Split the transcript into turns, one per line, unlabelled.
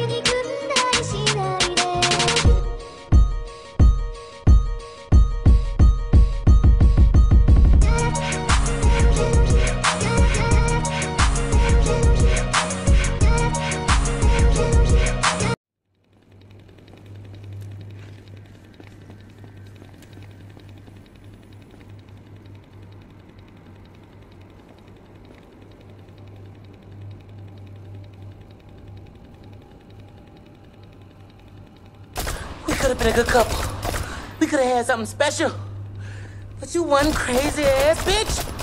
you
We could have been a good couple. We could have had something special. But you one crazy ass bitch.